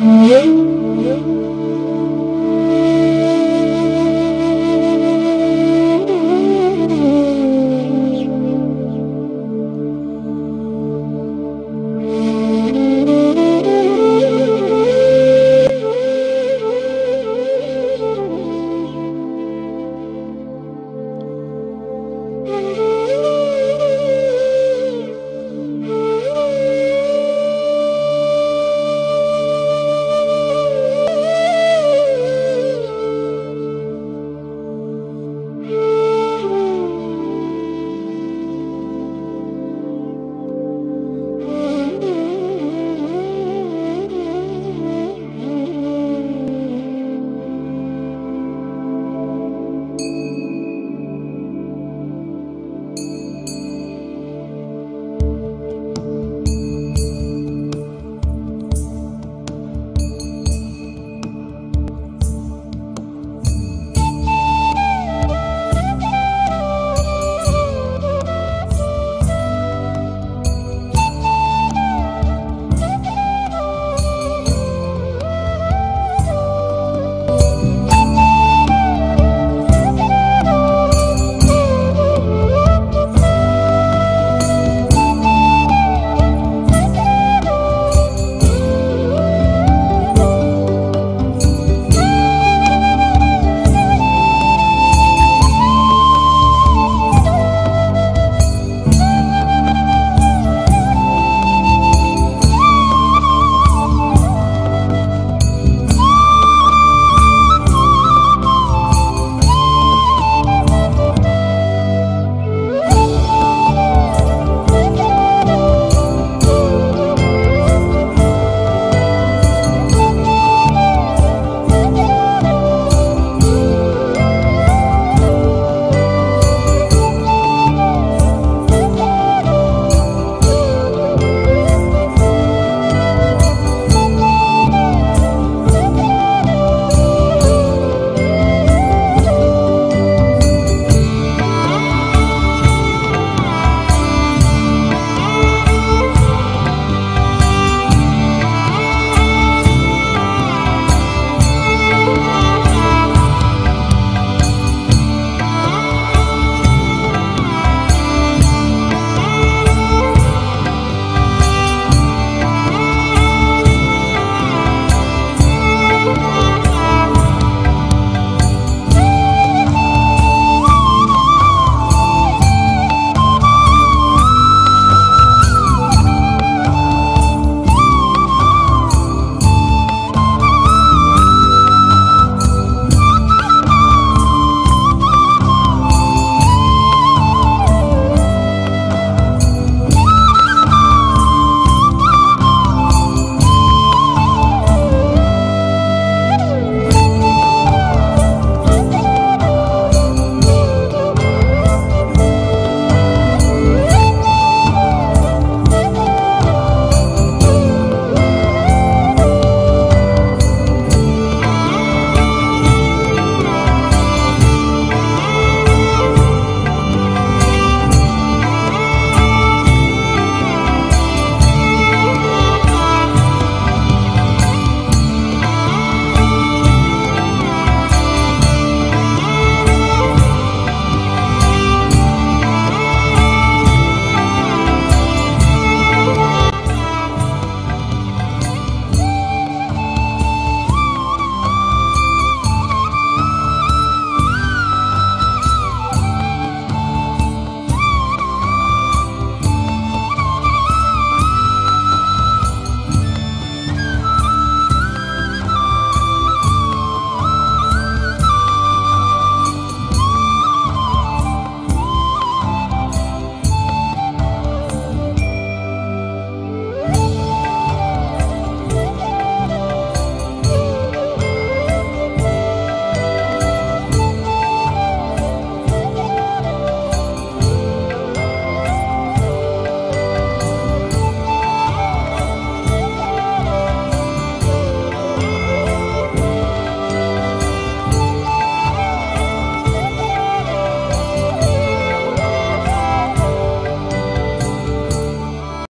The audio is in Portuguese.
Música